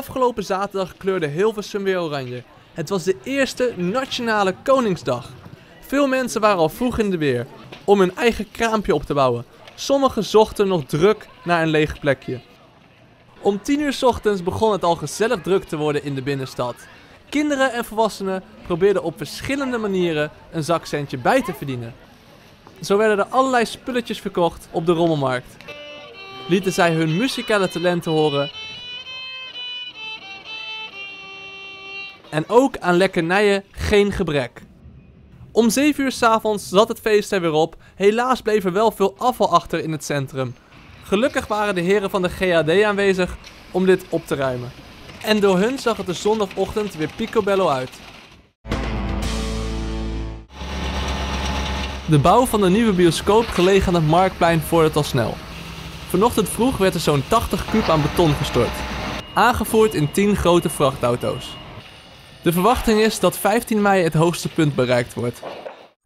Afgelopen zaterdag kleurde Hilversum weer oranje. Het was de eerste nationale Koningsdag. Veel mensen waren al vroeg in de weer om hun eigen kraampje op te bouwen. Sommigen zochten nog druk naar een leeg plekje. Om 10 uur ochtends begon het al gezellig druk te worden in de binnenstad. Kinderen en volwassenen probeerden op verschillende manieren een zakcentje bij te verdienen. Zo werden er allerlei spulletjes verkocht op de rommelmarkt. Lieten zij hun muzikale talenten horen. En ook aan lekkernijen geen gebrek. Om 7 uur 's avonds zat het feest er weer op. Helaas bleef er wel veel afval achter in het centrum. Gelukkig waren de heren van de GAD aanwezig om dit op te ruimen. En door hun zag het er zondagochtend weer picobello uit. De bouw van de nieuwe bioscoop gelegen aan het Marktplein vordert al snel. Vanochtend vroeg werd er zo'n 80 kuub aan beton gestort. Aangevoerd in 10 grote vrachtauto's. De verwachting is dat 15 mei het hoogste punt bereikt wordt.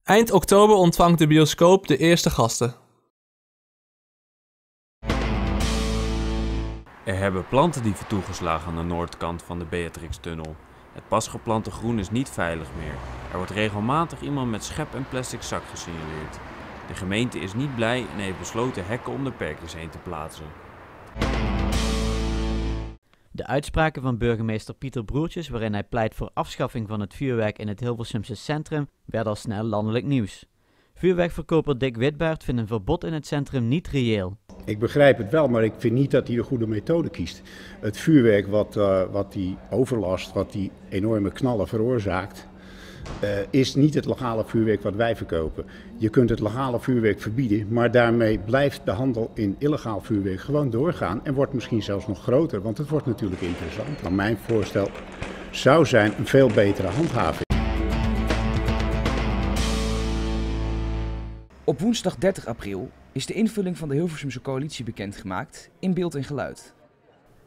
Eind oktober ontvangt de bioscoop de eerste gasten. Er hebben plantendieven toegeslagen aan de noordkant van de Beatrix-tunnel. Het pas geplante groen is niet veilig meer. Er wordt regelmatig iemand met schep en plastic zak gesignaleerd. De gemeente is niet blij en heeft besloten hekken om de perkjes heen te plaatsen. De uitspraken van burgemeester Pieter Broertjes, waarin hij pleit voor afschaffing van het vuurwerk in het Hilversumse centrum, werden al snel landelijk nieuws. Vuurwerkverkoper Dick Witbaert vindt een verbod in het centrum niet reëel. Ik begrijp het wel, maar ik vind niet dat hij de goede methode kiest. Het vuurwerk wat, uh, wat die overlast, wat die enorme knallen veroorzaakt, uh, is niet het legale vuurwerk wat wij verkopen. Je kunt het legale vuurwerk verbieden, maar daarmee blijft de handel in illegaal vuurwerk gewoon doorgaan en wordt misschien zelfs nog groter, want het wordt natuurlijk interessant. Maar mijn voorstel zou zijn een veel betere handhaving. Op woensdag 30 april is de invulling van de Hilversumse coalitie bekendgemaakt in beeld en geluid.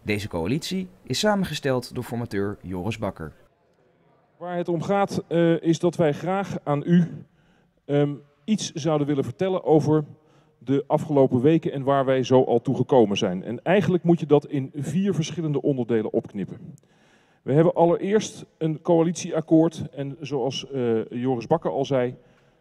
Deze coalitie is samengesteld door formateur Joris Bakker. Waar het om gaat uh, is dat wij graag aan u um, iets zouden willen vertellen over de afgelopen weken en waar wij zo al toe gekomen zijn. En eigenlijk moet je dat in vier verschillende onderdelen opknippen. We hebben allereerst een coalitieakkoord en zoals uh, Joris Bakker al zei,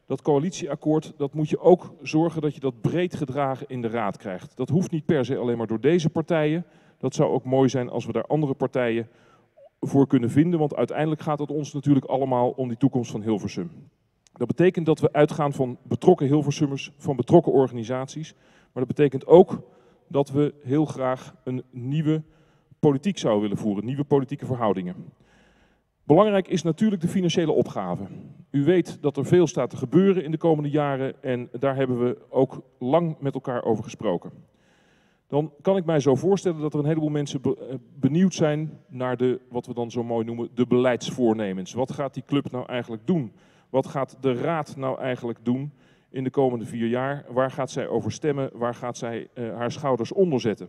dat coalitieakkoord, dat moet je ook zorgen dat je dat breed gedragen in de raad krijgt. Dat hoeft niet per se alleen maar door deze partijen. Dat zou ook mooi zijn als we daar andere partijen voor kunnen vinden, want uiteindelijk gaat het ons natuurlijk allemaal om die toekomst van Hilversum. Dat betekent dat we uitgaan van betrokken Hilversummers, van betrokken organisaties. Maar dat betekent ook dat we heel graag een nieuwe politiek zouden willen voeren, nieuwe politieke verhoudingen. Belangrijk is natuurlijk de financiële opgave. U weet dat er veel staat te gebeuren in de komende jaren en daar hebben we ook lang met elkaar over gesproken. Dan kan ik mij zo voorstellen dat er een heleboel mensen benieuwd zijn naar de, wat we dan zo mooi noemen, de beleidsvoornemens. Wat gaat die club nou eigenlijk doen? Wat gaat de raad nou eigenlijk doen in de komende vier jaar? Waar gaat zij over stemmen? Waar gaat zij uh, haar schouders onder zetten?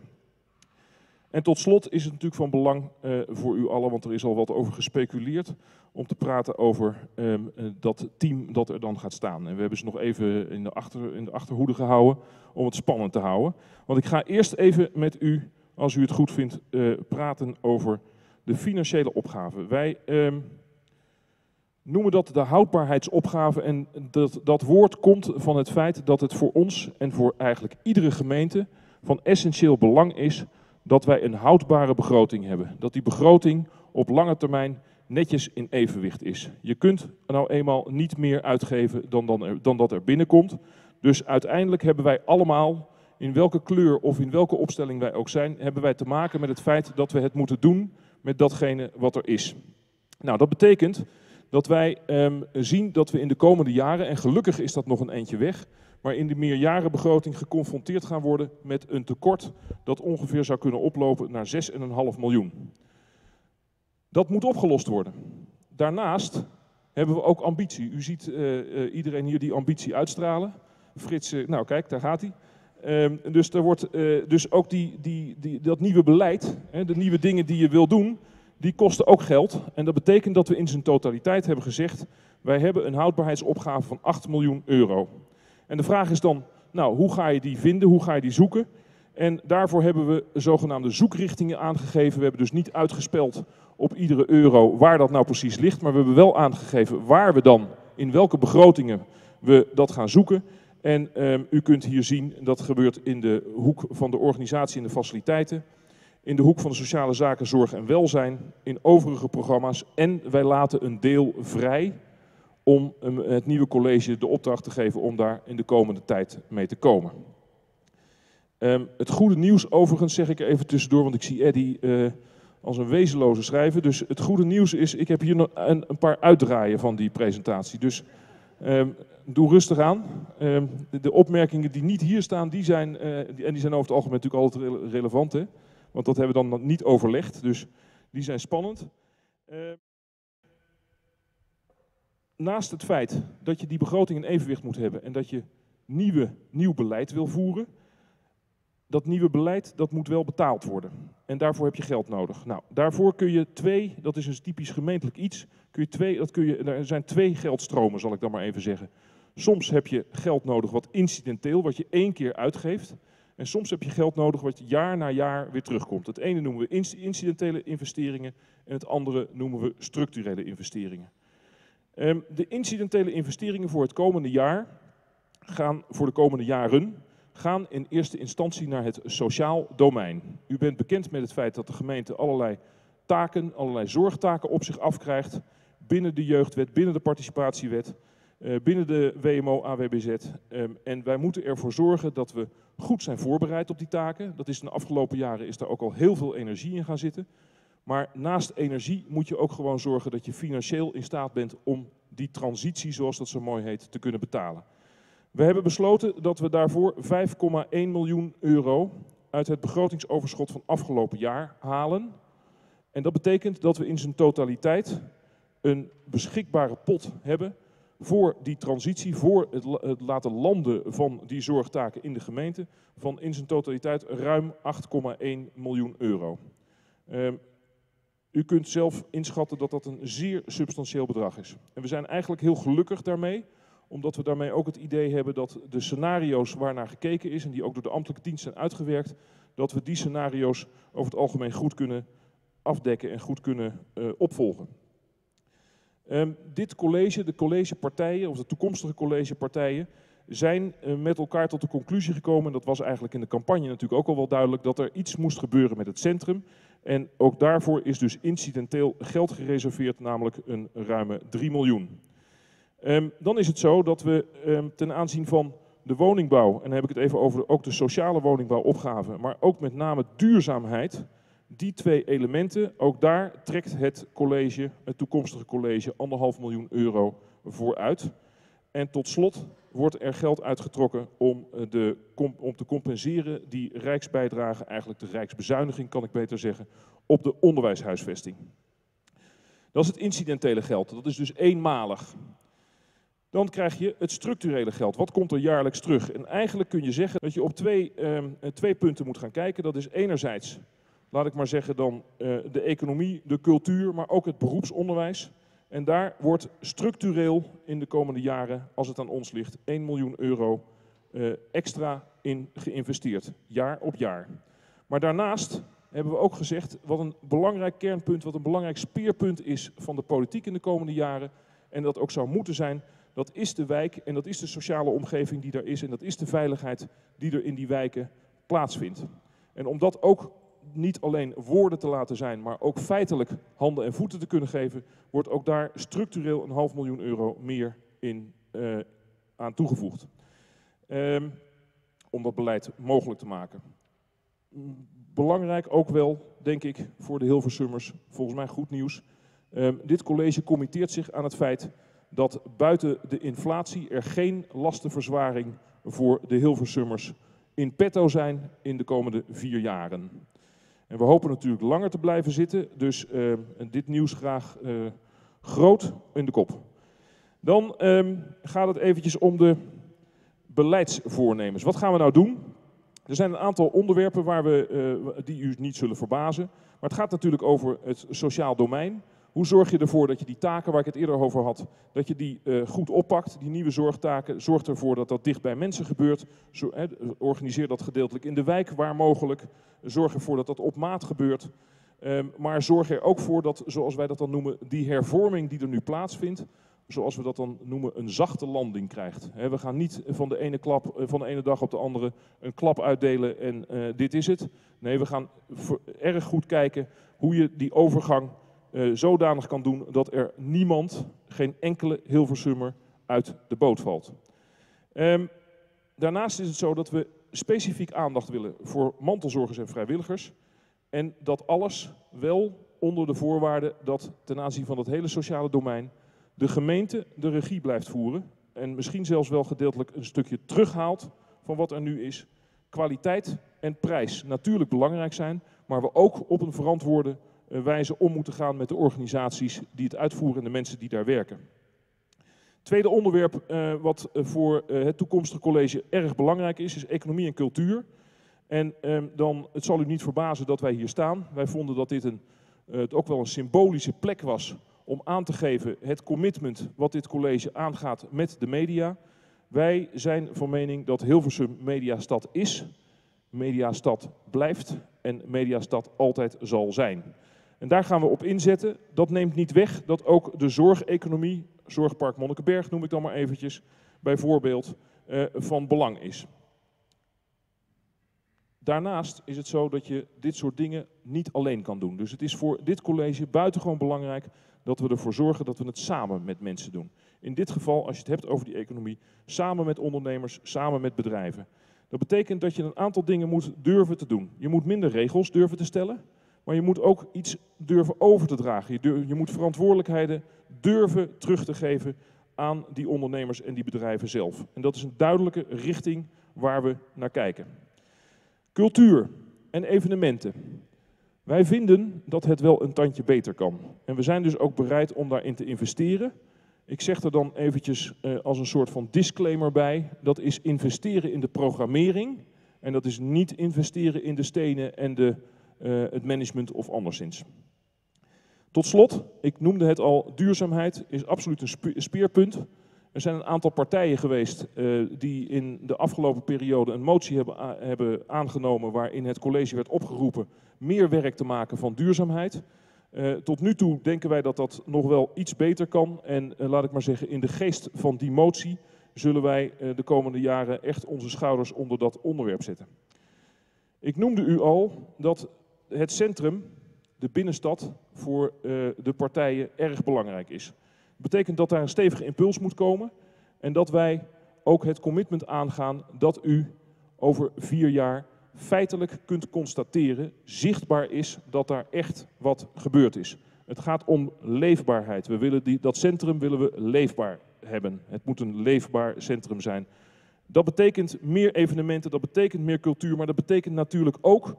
En tot slot is het natuurlijk van belang uh, voor u allen, want er is al wat over gespeculeerd, om te praten over um, uh, dat team dat er dan gaat staan. En we hebben ze nog even in de, achter, in de achterhoede gehouden om het spannend te houden. Want ik ga eerst even met u, als u het goed vindt, uh, praten over de financiële opgave. Wij um, noemen dat de houdbaarheidsopgave en dat, dat woord komt van het feit dat het voor ons en voor eigenlijk iedere gemeente van essentieel belang is dat wij een houdbare begroting hebben. Dat die begroting op lange termijn netjes in evenwicht is. Je kunt nou eenmaal niet meer uitgeven dan, dan, dan dat er binnenkomt. Dus uiteindelijk hebben wij allemaal, in welke kleur of in welke opstelling wij ook zijn, hebben wij te maken met het feit dat we het moeten doen met datgene wat er is. Nou, dat betekent dat wij um, zien dat we in de komende jaren, en gelukkig is dat nog een eindje weg, maar in de meerjarenbegroting geconfronteerd gaan worden met een tekort dat ongeveer zou kunnen oplopen naar 6,5 miljoen. Dat moet opgelost worden. Daarnaast hebben we ook ambitie. U ziet uh, uh, iedereen hier die ambitie uitstralen. Frits, uh, nou kijk, daar gaat hij. Um, dus, er wordt, dus ook die, die, die, dat nieuwe beleid, hè, de nieuwe dingen die je wil doen, die kosten ook geld. En dat betekent dat we in zijn totaliteit hebben gezegd, wij hebben een houdbaarheidsopgave van 8 miljoen euro. En de vraag is dan, nou, hoe ga je die vinden, hoe ga je die zoeken? En daarvoor hebben we zogenaamde zoekrichtingen aangegeven. We hebben dus niet uitgespeld op iedere euro waar dat nou precies ligt. Maar we hebben wel aangegeven waar we dan, in welke begrotingen we dat gaan zoeken. En ehm, u kunt hier zien, dat gebeurt in de hoek van de organisatie en de faciliteiten. In de hoek van de sociale zaken, zorg en welzijn. In overige programma's. En wij laten een deel vrij om het nieuwe college de opdracht te geven om daar in de komende tijd mee te komen. Um, het goede nieuws overigens zeg ik even tussendoor, want ik zie Eddy uh, als een wezenloze schrijver. Dus het goede nieuws is, ik heb hier nog een, een paar uitdraaien van die presentatie. Dus um, doe rustig aan. Um, de, opmerkingen die niet hier staan, die zijn, uh, die, en die zijn over het algemeen natuurlijk altijd re relevant. Hè? Want dat hebben we dan niet overlegd, dus die zijn spannend. Uh, naast het feit dat je die begroting in evenwicht moet hebben en dat je nieuwe, nieuw beleid wil voeren, dat nieuwe beleid dat moet wel betaald worden. En daarvoor heb je geld nodig. Nou, daarvoor kun je twee, dat is een typisch gemeentelijk iets, kun je twee, dat kun je, er zijn twee geldstromen, zal ik dan maar even zeggen. Soms heb je geld nodig wat incidenteel, wat je één keer uitgeeft. En soms heb je geld nodig wat jaar na jaar weer terugkomt. Het ene noemen we incidentele investeringen en het andere noemen we structurele investeringen. Um, de incidentele investeringen voor het komende jaar gaan voor de komende jaren gaan in eerste instantie naar het sociaal domein. U bent bekend met het feit dat de gemeente allerlei taken, allerlei zorgtaken op zich afkrijgt binnen de jeugdwet, binnen de participatiewet, uh, binnen de WMO AWBZ. Um, en wij moeten ervoor zorgen dat we goed zijn voorbereid op die taken. Dat is in de afgelopen jaren is daar ook al heel veel energie in gaan zitten. Maar naast energie moet je ook gewoon zorgen dat je financieel in staat bent om die transitie, zoals dat zo mooi heet, te kunnen betalen. We hebben besloten dat we daarvoor 5,1 miljoen euro uit het begrotingsoverschot van afgelopen jaar halen. En dat betekent dat we in zijn totaliteit een beschikbare pot hebben voor die transitie, voor het, laten landen van die zorgtaken in de gemeente, van in zijn totaliteit ruim 8,1 miljoen euro. Um, u kunt zelf inschatten dat dat een zeer substantieel bedrag is. En we zijn eigenlijk heel gelukkig daarmee, omdat we daarmee ook het idee hebben dat de scenario's waarnaar gekeken is en die ook door de ambtelijke dienst zijn uitgewerkt, dat we die scenario's over het algemeen goed kunnen afdekken en goed kunnen uh, opvolgen. Um, dit college, de collegepartijen of de toekomstige collegepartijen, zijn uh, met elkaar tot de conclusie gekomen, en dat was eigenlijk in de campagne natuurlijk ook al wel duidelijk, dat er iets moest gebeuren met het centrum. En ook daarvoor is dus incidenteel geld gereserveerd, namelijk een ruime 3 miljoen. Um, dan is het zo dat we um, ten aanzien van de woningbouw, en dan heb ik het even over ook de sociale woningbouwopgave, maar ook met name duurzaamheid, die twee elementen, ook daar trekt het college, het toekomstige college, anderhalf miljoen euro voor uit. En tot slot wordt er geld uitgetrokken om, eh, de, om te compenseren die rijksbijdrage, eigenlijk de rijksbezuiniging kan ik beter zeggen, op de onderwijshuisvesting. Dat is het incidentele geld, dat is dus eenmalig. Dan krijg je het structurele geld. Wat komt er jaarlijks terug? En eigenlijk kun je zeggen dat je op twee, eh, twee punten moet gaan kijken. Dat is enerzijds, laat ik maar zeggen dan, eh, de economie, de cultuur, maar ook het beroepsonderwijs. En daar wordt structureel in de komende jaren, als het aan ons ligt, 1 miljoen euro uh, extra in geïnvesteerd, jaar op jaar. Maar daarnaast hebben we ook gezegd wat een belangrijk kernpunt, wat een belangrijk speerpunt is van de politiek in de komende jaren, en dat ook zou moeten zijn, dat is de wijk en dat is de sociale omgeving die er is en dat is de veiligheid die er in die wijken plaatsvindt. En om dat ook niet alleen woorden te laten zijn, maar ook feitelijk handen en voeten te kunnen geven, wordt ook daar structureel een half miljoen euro meer in, uh, aan toegevoegd. Um, om dat beleid mogelijk te maken. Belangrijk ook wel, denk ik, voor de Hilversummers, volgens mij goed nieuws. Um, dit college committeert zich aan het feit dat buiten de inflatie er geen lastenverzwaring voor de Hilversummers in petto zijn in de komende vier jaren. En we hopen natuurlijk langer te blijven zitten, dus uh, dit nieuws graag uh, groot in de kop. Dan um, gaat het eventjes om de beleidsvoornemens. Wat gaan we nou doen? Er zijn een aantal onderwerpen waar we, uh, die u niet zullen verbazen. Maar het gaat natuurlijk over het sociaal domein. Hoe zorg je ervoor dat je die taken waar ik het eerder over had, dat je die uh, goed oppakt, die nieuwe zorgtaken. Zorg ervoor dat dat dicht bij mensen gebeurt. Zo, organiseer dat gedeeltelijk in de wijk waar mogelijk. Zorg ervoor dat dat op maat gebeurt. Um, maar zorg er ook voor dat, zoals wij dat dan noemen, die hervorming die er nu plaatsvindt, zoals we dat dan noemen, een zachte landing krijgt. We gaan niet van de, ene klap, eh, van de ene dag op de andere een klap uitdelen en uh, dit is het. Nee, we gaan erg goed kijken hoe je die overgang uh, zodanig kan doen dat er niemand, geen enkele Hilversummer, uit de boot valt. Um, daarnaast is het zo dat we specifiek aandacht willen voor mantelzorgers en vrijwilligers. En dat alles wel onder de voorwaarde dat ten aanzien van het hele sociale domein de gemeente de regie blijft voeren. En misschien zelfs wel gedeeltelijk een stukje terughaalt van wat er nu is. Kwaliteit en prijs natuurlijk belangrijk zijn, maar we ook op een verantwoorde eh, wijze om moeten gaan met de organisaties die het uitvoeren en de mensen die daar werken. Tweede onderwerp uh, wat eh, voor uh, het toekomstige college erg belangrijk is, is economie en cultuur. En um, dan, het zal u niet verbazen dat wij hier staan. Wij vonden dat dit een, het ook wel een symbolische plek was om aan te geven het commitment wat dit college aangaat met de media. Wij zijn van mening dat Hilversum mediastad is, mediastad blijft en mediastad altijd zal zijn. En daar gaan we op inzetten. Dat neemt niet weg dat ook de zorgeconomie, Zorgpark Monnikenberg noem ik dan maar eventjes, bijvoorbeeld, uh, van belang is. Daarnaast is het zo dat je dit soort dingen niet alleen kan doen. Dus het is voor dit college buitengewoon belangrijk dat we ervoor zorgen dat we het samen met mensen doen. In dit geval, als je het hebt over die economie, samen met ondernemers, samen met bedrijven. Dat betekent dat je een aantal dingen moet durven te doen. Je moet minder regels durven te stellen. Maar je moet ook iets durven over te dragen. Je, je moet verantwoordelijkheden durven terug te geven aan die ondernemers en die bedrijven zelf. En dat is een duidelijke richting waar we naar kijken. Cultuur en evenementen. Wij vinden dat het wel een tandje beter kan. En we zijn dus ook bereid om daarin te investeren. Ik zeg er dan eventjes uh, als een soort van disclaimer bij. Dat is investeren in de programmering. En dat is niet investeren in de stenen en de het management of anderszins. Tot slot, ik noemde het al, duurzaamheid is absoluut een speerpunt. Er zijn een aantal partijen geweest uh, die in de afgelopen periode een motie hebben, hebben, aangenomen waarin het college werd opgeroepen meer werk te maken van duurzaamheid. Uh, tot nu toe denken wij dat dat nog wel iets beter kan. En laat ik maar zeggen, in de geest van die motie zullen wij de komende jaren echt onze schouders onder dat onderwerp zetten. Ik noemde u al dat het centrum, de binnenstad, voor uh, de partijen erg belangrijk is. Dat betekent dat daar een stevige impuls moet komen en dat wij ook het commitment aangaan dat u over vier jaar feitelijk kunt constateren, zichtbaar is, dat daar echt wat gebeurd is. Het gaat om leefbaarheid. We willen die, dat centrum willen we leefbaar hebben. Het moet een leefbaar centrum zijn. Dat betekent meer evenementen, dat betekent meer cultuur, maar dat betekent natuurlijk ook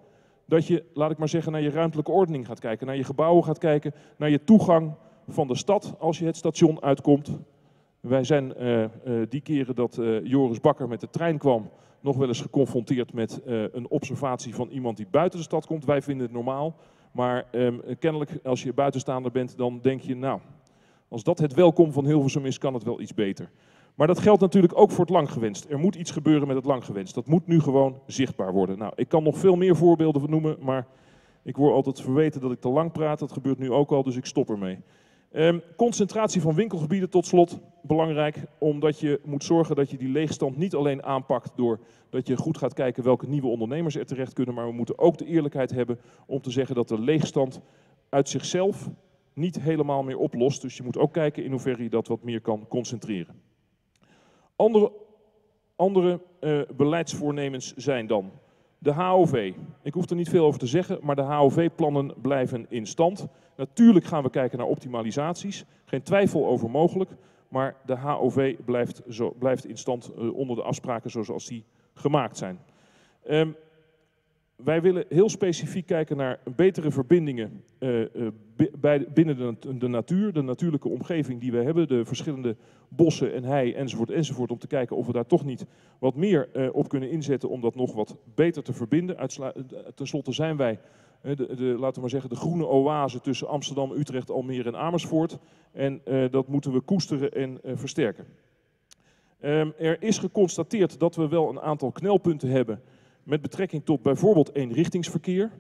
dat je, laat ik maar zeggen, naar je ruimtelijke ordening gaat kijken, naar je gebouwen gaat kijken, naar je toegang van de stad als je het station uitkomt. Wij zijn uh, uh, die keren dat uh, Joris Bakker met de trein kwam, nog wel eens geconfronteerd met een observatie van iemand die buiten de stad komt. Wij vinden het normaal, maar um, kennelijk als je buitenstaander bent, dan denk je, nou, als dat het welkom van Hilversum is, kan het wel iets beter. Maar dat geldt natuurlijk ook voor het langgewenst. Er moet iets gebeuren met het langgewenst. Dat moet nu gewoon zichtbaar worden. Nou, ik kan nog veel meer voorbeelden noemen, maar ik word altijd verweten dat ik te lang praat. Dat gebeurt nu ook al, dus ik stop ermee. Um, concentratie van winkelgebieden tot slot, belangrijk, omdat je moet zorgen dat je die leegstand niet alleen aanpakt door dat je goed gaat kijken welke nieuwe ondernemers er terecht kunnen, maar we moeten ook de eerlijkheid hebben om te zeggen dat de leegstand uit zichzelf niet helemaal meer oplost. Dus je moet ook kijken in hoeverre je dat wat meer kan concentreren. Andere, andere uh, beleidsvoornemens zijn dan de HOV. Ik hoef er niet veel over te zeggen, maar de HOV-plannen blijven in stand. Natuurlijk gaan we kijken naar optimalisaties, geen twijfel over mogelijk, maar de HOV blijft, zo, blijft in stand uh, onder de afspraken zoals die gemaakt zijn. Um, wij willen heel specifiek kijken naar betere verbindingen uh, uh, bij, binnen de, de, natuur, de natuurlijke omgeving die we hebben, de verschillende bossen en hei enzovoort enzovoort, om te kijken of we daar toch niet wat meer uh, op kunnen inzetten om dat nog wat beter te verbinden. Ten slotte zijn wij de, de, laten we maar zeggen, de groene oase tussen Amsterdam, Utrecht, Almere en Amersfoort. En dat moeten we koesteren en versterken. Ehm, er is geconstateerd dat we wel een aantal knelpunten hebben met betrekking tot bijvoorbeeld eenrichtingsverkeer.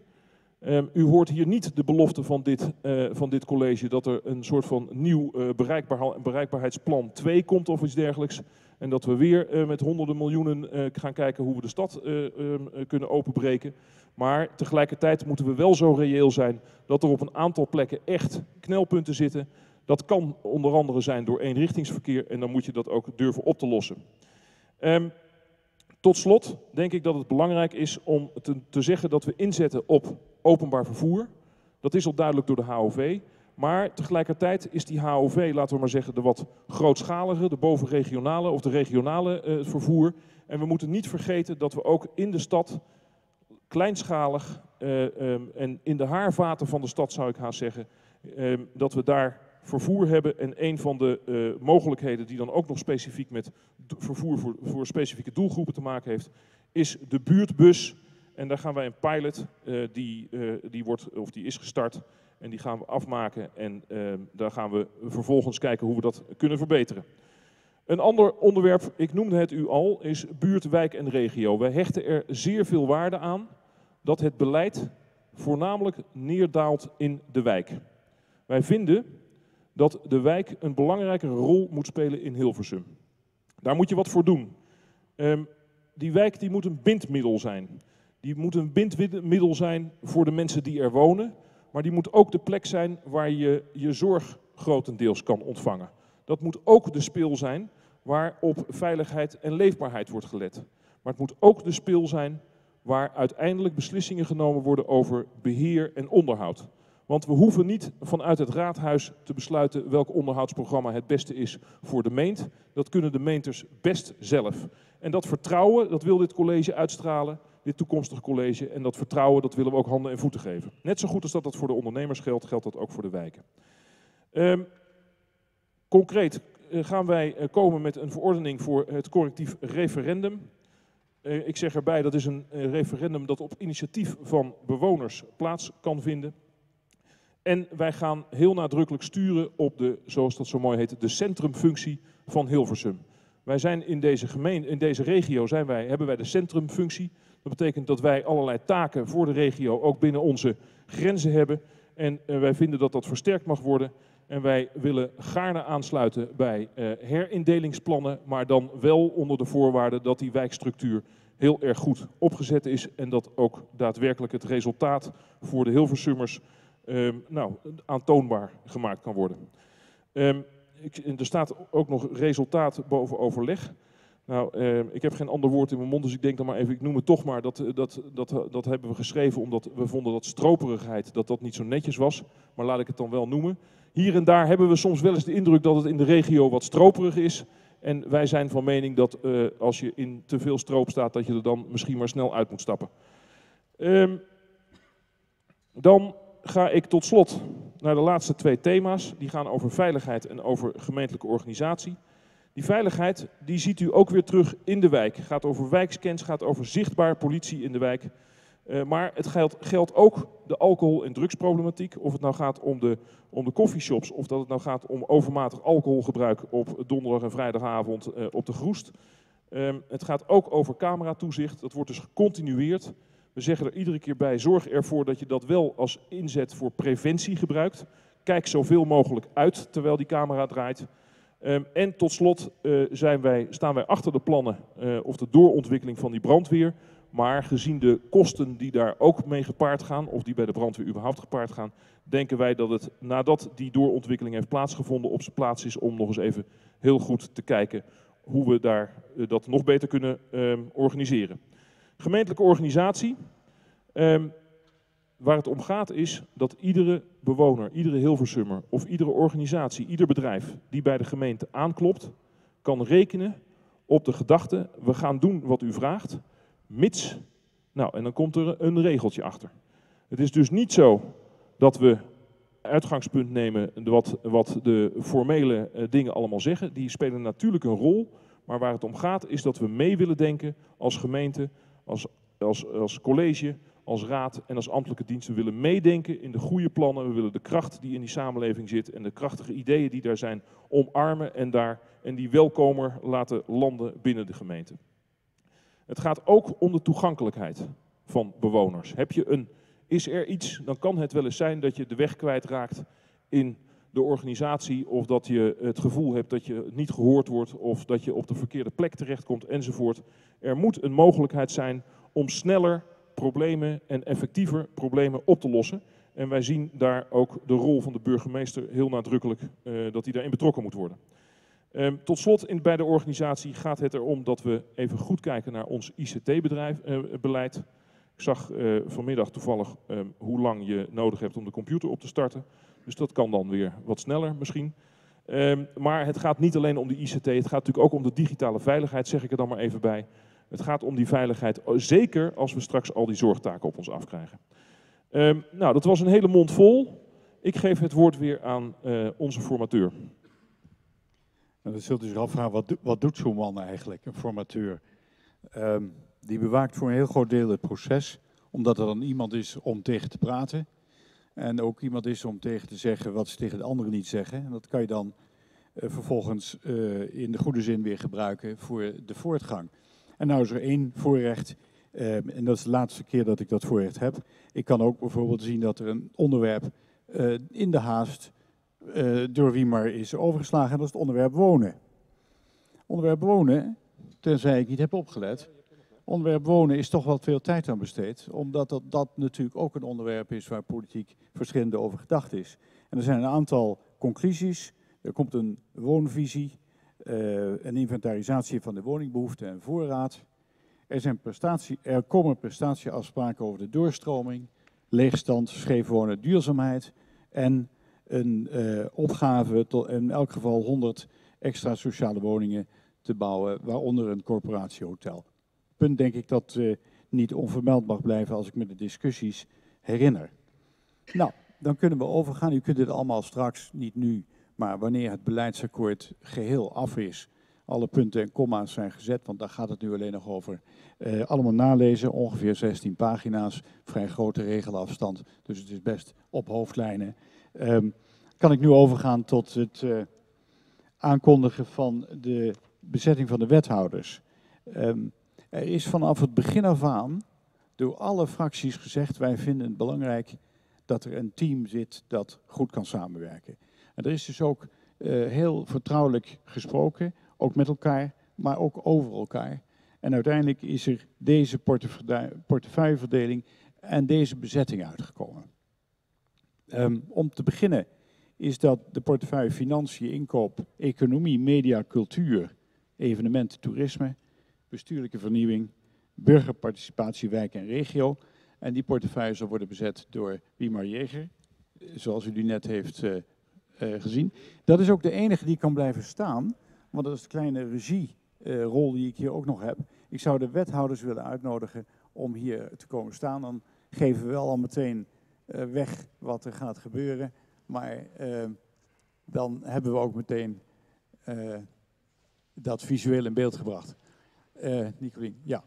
Um, u hoort hier niet de belofte van dit, uh, van dit college dat er een soort van nieuw uh, bereikbaar, bereikbaarheidsplan 2 komt of iets dergelijks. En dat we weer uh, met honderden miljoenen gaan kijken hoe we de stad um, kunnen openbreken. Maar tegelijkertijd moeten we wel zo reëel zijn dat er op een aantal plekken echt knelpunten zitten. Dat kan onder andere zijn door eenrichtingsverkeer en dan moet je dat ook durven op te lossen. Um, tot slot denk ik dat het belangrijk is om te, zeggen dat we inzetten op openbaar vervoer. Dat is al duidelijk door de HOV. Maar tegelijkertijd is die HOV, laten we maar zeggen, de wat grootschalige, de bovenregionale of de regionale uh, vervoer. En we moeten niet vergeten dat we ook in de stad kleinschalig uh, um, en in de haarvaten van de stad zou ik haast zeggen, uh, dat we daar vervoer hebben. En een van de uh, mogelijkheden die dan ook nog specifiek met vervoer voor, voor, specifieke doelgroepen te maken heeft, is de buurtbus. En daar gaan wij een pilot, uh, die, uh, die, wordt, of die is gestart, en die gaan we afmaken. En daar gaan we vervolgens kijken hoe we dat kunnen verbeteren. Een ander onderwerp, ik noemde het u al, is buurt, wijk en regio. Wij hechten er zeer veel waarde aan dat het beleid voornamelijk neerdaalt in de wijk. Wij vinden dat de wijk een belangrijke rol moet spelen in Hilversum. Daar moet je wat voor doen. Um, die wijk die moet een bindmiddel zijn. Die moet een bindmiddel zijn voor de mensen die er wonen. Maar die moet ook de plek zijn waar je je zorg grotendeels kan ontvangen. Dat moet ook de speel zijn waar op veiligheid en leefbaarheid wordt gelet. Maar het moet ook de speel zijn waar uiteindelijk beslissingen genomen worden over beheer en onderhoud. Want we hoeven niet vanuit het raadhuis te besluiten welk onderhoudsprogramma het beste is voor de meent. Dat kunnen de meenters best zelf. En dat vertrouwen, dat wil dit college uitstralen, dit toekomstige college. En dat vertrouwen, dat willen we ook handen en voeten geven. Net zo goed als dat dat voor de ondernemers geldt, geldt dat ook voor de wijken. Um, concreet uh, gaan wij uh, komen met een verordening voor het correctief referendum. Uh, ik zeg erbij, dat is een referendum dat op initiatief van bewoners plaats kan vinden. En wij gaan heel nadrukkelijk sturen op de, zoals dat zo mooi heet, de centrumfunctie van Hilversum. Wij zijn in deze, gemeen, in deze regio zijn wij, hebben wij de centrumfunctie. Dat betekent dat wij allerlei taken voor de regio ook binnen onze grenzen hebben. En uh, wij vinden dat dat versterkt mag worden. En wij willen gaarne aansluiten bij uh, herindelingsplannen, maar dan wel onder de voorwaarde dat die wijkstructuur heel erg goed opgezet is en dat ook daadwerkelijk het resultaat voor de Hilversummers um, nou, aantoonbaar gemaakt kan worden. Um, ik, er staat ook nog resultaat boven overleg. Nou, eh, ik heb geen ander woord in mijn mond, dus ik denk dan maar even, ik noem het toch maar, dat, dat, dat, dat hebben we geschreven omdat we vonden dat stroperigheid, dat dat niet zo netjes was. Maar laat ik het dan wel noemen. Hier en daar hebben we soms wel eens de indruk dat het in de regio wat stroperig is. En wij zijn van mening dat uh, als je in te veel stroop staat, dat je er dan misschien maar snel uit moet stappen. Dan ga ik tot slot naar de laatste twee thema's. Die gaan over veiligheid en over gemeentelijke organisatie. Die veiligheid die ziet u ook weer terug in de wijk. Gaat over wijkscans, gaat over zichtbaar politie in de wijk. Uh, maar het geldt, geldt, ook de alcohol- en drugsproblematiek. Of het nou gaat om de, om de coffeeshops, of dat het nou gaat om overmatig alcoholgebruik op donderdag en vrijdagavond uh, op de Groest. Um, het gaat ook over cameratoezicht. Dat wordt dus gecontinueerd. We zeggen er iedere keer bij, zorg ervoor dat je dat wel als inzet voor preventie gebruikt. Kijk zoveel mogelijk uit terwijl die camera draait. Um, en tot slot uh, zijn wij, staan wij achter de plannen uh, of de doorontwikkeling van die brandweer. Maar gezien de kosten die daar ook mee gepaard gaan, of die bij de brandweer überhaupt gepaard gaan, denken wij dat het nadat die doorontwikkeling heeft plaatsgevonden op zijn plaats is om nog eens even heel goed te kijken hoe we daar, uh, dat nog beter kunnen um, organiseren. Gemeentelijke organisatie. Um, waar het om gaat is dat iedere bewoner, iedere Hilversummer of iedere organisatie, ieder bedrijf die bij de gemeente aanklopt, kan rekenen op de gedachte, we gaan doen wat u vraagt, mits, nou en dan komt er een regeltje achter. Het is dus niet zo dat we uitgangspunt nemen wat, wat de formele uh, dingen allemaal zeggen. Die spelen natuurlijk een rol, maar waar het om gaat is dat we mee willen denken als gemeente als, als, als college, als raad en als ambtelijke dienst. We willen meedenken in de goede plannen. We willen de kracht die in die samenleving zit en de krachtige ideeën die daar zijn omarmen en, daar, en die welkomer laten landen binnen de gemeente. Het gaat ook om de toegankelijkheid van bewoners. Heb je een, is er iets, dan kan het wel eens zijn dat je de weg kwijtraakt in de organisatie of dat je het gevoel hebt dat je niet gehoord wordt of dat je op de verkeerde plek terechtkomt enzovoort. Er moet een mogelijkheid zijn om sneller problemen en effectiever problemen op te lossen. En wij zien daar ook de rol van de burgemeester heel nadrukkelijk uh, dat hij daarin betrokken moet worden. Um, tot slot in, bij de organisatie gaat het erom dat we even goed kijken naar ons ICT-beleid. Uh, ik zag uh, vanmiddag toevallig um, hoe lang je nodig hebt om de computer op te starten. Dus dat kan dan weer wat sneller misschien. Um, maar het gaat niet alleen om de ICT, het gaat natuurlijk ook om de digitale veiligheid, zeg ik er dan maar even bij. Het gaat om die veiligheid, zeker als we straks al die zorgtaken op ons afkrijgen. Um, nou, dat was een hele mond vol. Ik geef het woord weer aan uh, onze formateur. En dan zult u zich afvragen, wat, wat doet zo'n man eigenlijk, een formateur? Um, die bewaakt voor een heel groot deel het proces, omdat er dan iemand is om tegen te praten. En ook iemand is om tegen te zeggen wat ze tegen de anderen niet zeggen. En dat kan je dan uh, vervolgens uh, in de goede zin weer gebruiken voor de voortgang. En nou is er één voorrecht, uh, en dat is de laatste keer dat ik dat voorrecht heb. Ik kan ook bijvoorbeeld zien dat er een onderwerp in de haast door wie maar is overgeslagen. En dat is het onderwerp wonen. Onderwerp wonen, tenzij ik niet heb opgelet, onderwerp wonen is toch wat veel tijd aan besteed. Omdat dat, natuurlijk ook een onderwerp is waar politiek verschillende over gedacht is. En er zijn een aantal conclusies. Er komt een woonvisie, uh, een inventarisatie van de woningbehoefte en voorraad. Er, zijn prestatie, er komen prestatieafspraken over de doorstroming, leegstand, scheef wonen, duurzaamheid. En een uh, opgave tot in elk geval 100 extra sociale woningen te bouwen, waaronder een corporatiehotel punt denk ik dat niet onvermeld mag blijven als ik me de discussies herinner. Nou, dan kunnen we overgaan. U kunt dit allemaal straks, niet nu, maar wanneer het beleidsakkoord geheel af is, alle punten en komma's zijn gezet, want daar gaat het nu alleen nog over. Uh, allemaal nalezen, ongeveer 16 pagina's, vrij grote regelafstand, dus het is best op hoofdlijnen. Um, kan ik nu overgaan tot het uh, aankondigen van de bezetting van de wethouders. Um, er is vanaf het begin af aan door alle fracties gezegd, wij vinden het belangrijk dat er een team zit dat goed kan samenwerken. En er is dus ook uh, heel vertrouwelijk gesproken, ook met elkaar, maar ook over elkaar. En uiteindelijk is er deze portefeuilleverdeling en deze bezetting uitgekomen. Um, om te beginnen is dat de portefeuille Financiën, Inkoop, Economie, Media, Cultuur, Evenementen, Toerisme bestuurlijke vernieuwing, burgerparticipatie, wijk en regio. En die portefeuille zal worden bezet door Wiemar Jeger, zoals u die net heeft uh, uh, gezien. Dat is ook de enige die kan blijven staan, want dat is de kleine regierol die ik hier ook nog heb. Ik zou de wethouders willen uitnodigen om hier te komen staan. Dan geven we wel al meteen uh, weg wat er gaat gebeuren, maar dan hebben we ook meteen dat visueel in beeld gebracht. Uh, Nicolien, ja.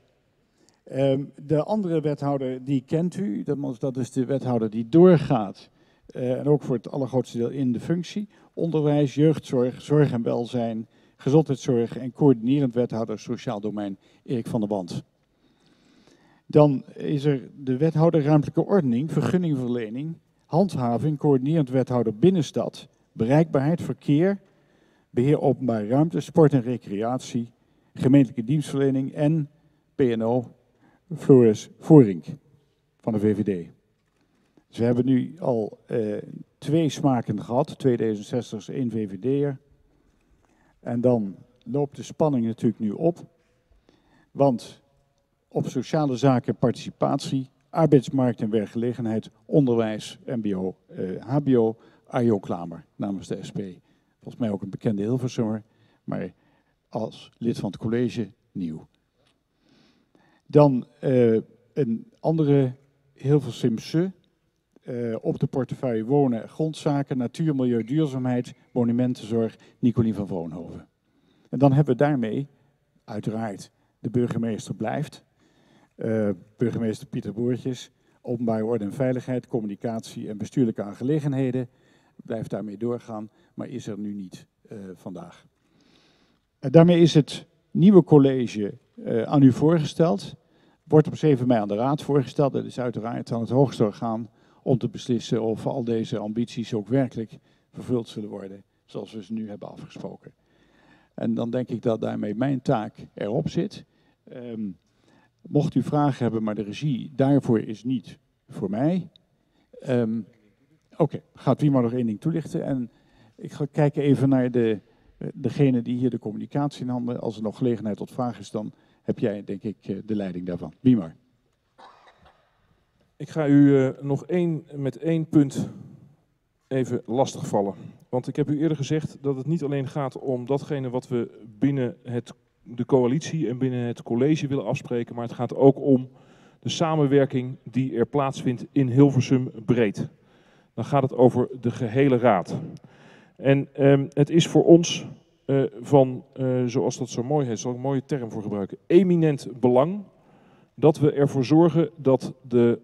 Um, de andere wethouder, die kent u. Dat, dat is de wethouder die doorgaat. Uh, en ook voor het allergrootste deel in de functie. Onderwijs, jeugdzorg, zorg en welzijn, gezondheidszorg en coördinerend wethouder sociaal domein Erik van der Band. Dan is er de wethouder ruimtelijke ordening, vergunningverlening, handhaving, coördinerend wethouder binnenstad, bereikbaarheid, verkeer, beheer openbare ruimte, sport en recreatie, gemeentelijke dienstverlening en PNO Floris Voorink van de VVD. Dus we hebben nu al uh, twee smaken gehad, twee D66'ers, één VVD'er. En dan loopt de spanning natuurlijk nu op, want op sociale zaken, participatie, arbeidsmarkt en werkgelegenheid, onderwijs, mbo, hbo, Arjo Klamer namens de SP. Volgens mij ook een bekende Hilversummer, maar als lid van het college nieuw. Dan uh, een andere Hilversumse uh, op de portefeuille wonen, grondzaken, natuur, milieu, duurzaamheid, monumentenzorg, Nicolien van Vroonhoven. En dan hebben we daarmee, uiteraard, de burgemeester blijft, uh, burgemeester Pieter Boertjes, Openbare orde en veiligheid, communicatie en bestuurlijke aangelegenheden. Blijft daarmee doorgaan, maar is er nu niet vandaag. Uh, daarmee is het nieuwe college uh, aan u voorgesteld. Wordt op 7 mei aan de Raad voorgesteld. Dat is uiteraard aan het hoogste orgaan om te beslissen of al deze ambities ook werkelijk vervuld zullen worden, zoals we ze nu hebben afgesproken. En dan denk ik dat daarmee mijn taak erop zit. Um, mocht u vragen hebben, maar de regie daarvoor is niet voor mij. Um, Oké, gaat wie maar nog één ding toelichten. En ik ga kijken even naar de, degene die hier de communicatie in handen. Als er nog gelegenheid tot vragen is, dan heb jij denk ik de leiding daarvan. Wie maar. Ik ga u uh, nog één, met één punt even lastigvallen. Want ik heb u eerder gezegd dat het niet alleen gaat om datgene wat we binnen het, de coalitie en binnen het college willen afspreken, maar het gaat ook om de samenwerking die er plaatsvindt in Hilversum breed. Dan gaat het over de gehele raad. En um, het is voor ons uh, van, uh, zoals dat zo mooi heet, zal ik een mooie term voor gebruiken, eminent belang dat we ervoor zorgen dat de,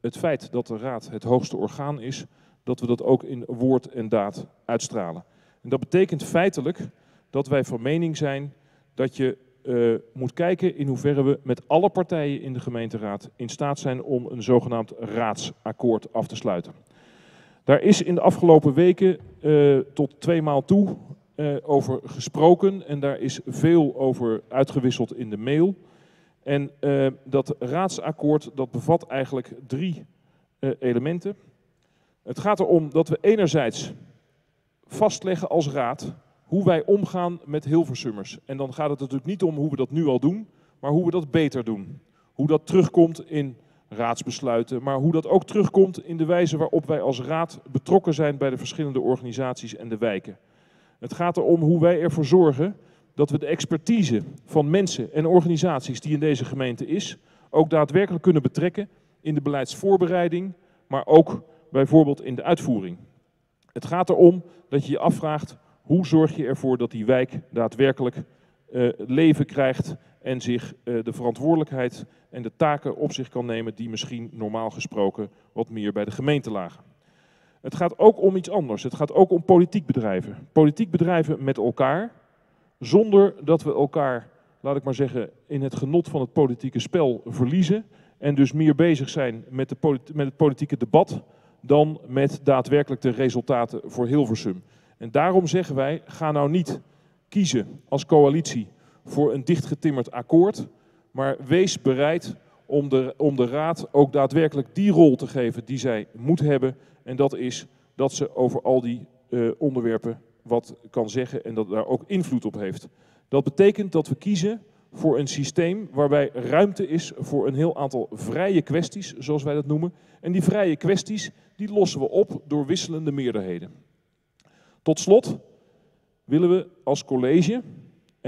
het feit dat de raad het hoogste orgaan is, dat we dat ook in woord en daad uitstralen. En dat betekent feitelijk dat wij van mening zijn dat je uh, moet kijken in hoeverre we met alle partijen in de gemeenteraad in staat zijn om een zogenaamd raadsakkoord af te sluiten. Daar is in de afgelopen weken uh, tot twee maal toe uh, over gesproken en daar is veel over uitgewisseld in de mail. En dat raadsakkoord dat bevat eigenlijk drie elementen. Het gaat erom dat we enerzijds vastleggen als raad hoe wij omgaan met Hilversummers. En dan gaat het natuurlijk niet om hoe we dat nu al doen, maar hoe we dat beter doen. Hoe dat terugkomt in raadsbesluiten, maar hoe dat ook terugkomt in de wijze waarop wij als raad betrokken zijn bij de verschillende organisaties en de wijken. Het gaat erom hoe wij ervoor zorgen dat we de expertise van mensen en organisaties die in deze gemeente is, ook daadwerkelijk kunnen betrekken in de beleidsvoorbereiding, maar ook bijvoorbeeld in de uitvoering. Het gaat erom dat je je afvraagt hoe zorg je ervoor dat die wijk daadwerkelijk uh, leven krijgt en zich uh, de verantwoordelijkheid en de taken op zich kan nemen die misschien normaal gesproken wat meer bij de gemeente lagen. Het gaat ook om iets anders. Het gaat ook om politiek bedrijven. Politiek bedrijven met elkaar, zonder dat we elkaar, laat ik maar zeggen, in het genot van het politieke spel verliezen en dus meer bezig zijn met, de met het politieke debat dan met daadwerkelijk de resultaten voor Hilversum. En daarom zeggen wij, ga nou niet kiezen als coalitie voor een dichtgetimmerd akkoord, maar wees bereid om de, om de Raad ook daadwerkelijk die rol te geven die zij moet hebben. En dat is dat ze over al die uh, onderwerpen wat kan zeggen en dat daar ook invloed op heeft. Dat betekent dat we kiezen voor een systeem waarbij ruimte is voor een heel aantal vrije kwesties, zoals wij dat noemen. En die vrije kwesties, die lossen we op door wisselende meerderheden. Tot slot willen we als college,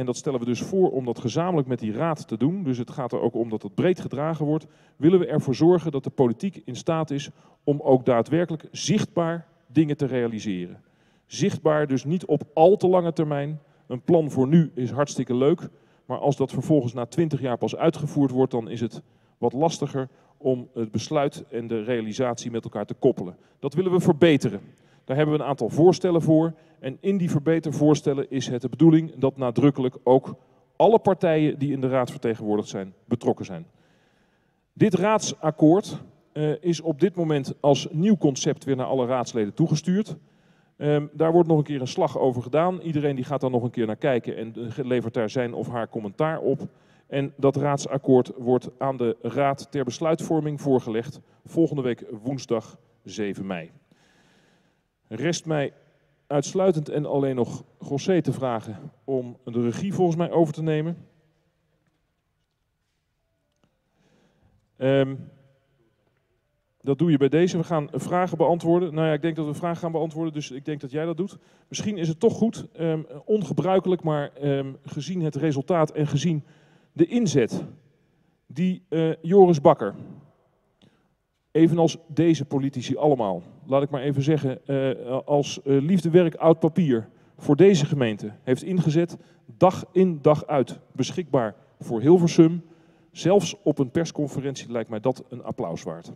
en dat stellen we dus voor om dat gezamenlijk met die raad te doen, dus het gaat er ook om dat het breed gedragen wordt, willen we ervoor zorgen dat de politiek in staat is om ook daadwerkelijk zichtbaar dingen te realiseren. Zichtbaar dus niet op al te lange termijn. Een plan voor nu is hartstikke leuk, maar als dat vervolgens na twintig jaar pas uitgevoerd wordt, dan is het wat lastiger om het besluit en de realisatie met elkaar te koppelen. Dat willen we verbeteren. Daar hebben we een aantal voorstellen voor. En in die verbetervoorstellen is het de bedoeling dat nadrukkelijk ook alle partijen die in de raad vertegenwoordigd zijn, betrokken zijn. Dit raadsakkoord uh, is op dit moment als nieuw concept weer naar alle raadsleden toegestuurd. Um, daar wordt nog een keer een slag over gedaan. Iedereen die gaat daar nog een keer naar kijken en levert daar zijn of haar commentaar op. En dat raadsakkoord wordt aan de raad ter besluitvorming voorgelegd volgende week woensdag 7 mei. Rest mij uitsluitend en alleen nog José te vragen om de regie volgens mij over te nemen. Um, dat doe je bij deze. We gaan vragen beantwoorden. Nou ja, ik denk dat we vragen gaan beantwoorden, dus ik denk dat jij dat doet. Misschien is het toch goed, um, ongebruikelijk, maar um, gezien het resultaat en gezien de inzet die uh, Joris Bakker, evenals deze politici allemaal, laat ik maar even zeggen, uh, als uh, liefdewerk oud papier voor deze gemeente heeft ingezet, dag in dag uit beschikbaar voor Hilversum. Zelfs op een persconferentie lijkt mij dat een applaus waard.